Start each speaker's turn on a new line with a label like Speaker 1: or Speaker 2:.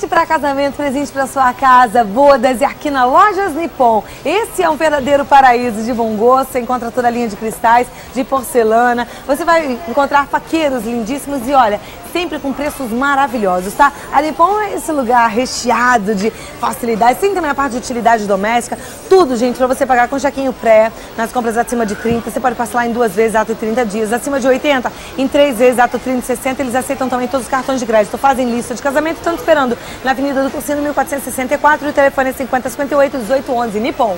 Speaker 1: Presente para casamento, presente para sua casa, bodas e aqui na Lojas Nippon. Esse é um verdadeiro paraíso de bom gosto. Você encontra toda a linha de cristais, de porcelana. Você vai encontrar faqueiros lindíssimos e olha, sempre com preços maravilhosos, tá? A Nippon é esse lugar recheado de facilidades. Tem também a parte de utilidade doméstica. Tudo, gente, para você pagar com chequinho pré. Nas compras acima de 30, você pode parcelar em duas vezes, ato 30 dias. Acima de 80, em três vezes, ato 30 e 60. Eles aceitam também todos os cartões de crédito. Fazem lista de casamento, estão esperando na Avenida do Cursino, 1464. E o telefone é 5058 1811. Nippon.